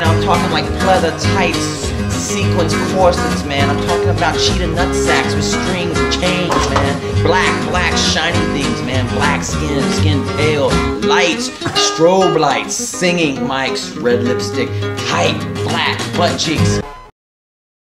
Now I'm talking like pleather tights, sequins corsets, man. I'm talking about cheetah nut sacks with strings and chains, man. Black, black, shiny things, man. Black skin, skin pale, lights, strobe lights, singing mics, red lipstick, tight, black butt cheeks.